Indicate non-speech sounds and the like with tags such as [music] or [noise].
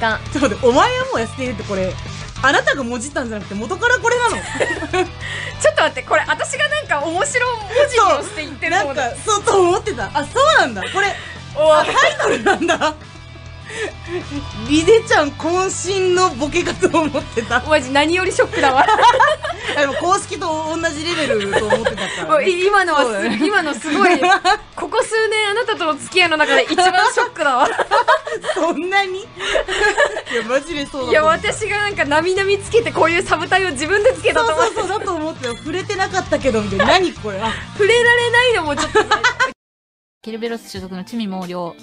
がちょっと待って、お前はもう痩せているってこれ、あなたがもじったんじゃなくて元からこれなの [laughs] ちょっと待ってこれ私がなんか面白文字にをして言ってると思ったなんか、そうと思ってた。あ、そうなんだ。これ、おあ、タイトルなんだ。リデちゃん渾身のボケかと思ってた。マジ何よりショックだわ [laughs] でも公式と同じレベルと思ってたから、ね。[laughs] い今のは今のすごいとの付き合いの中で一番ショックだわ。そんなに？[laughs] いや、マジでそうだいや私がなんかなみなみつけてこういうサブタイを自分でつけたと思って。そうそうそうだと思ってた触れてなかったけど、みたいな。何これ？あ、触れられないのもちょっと。[laughs] ねケルベロス所属のチミ毛量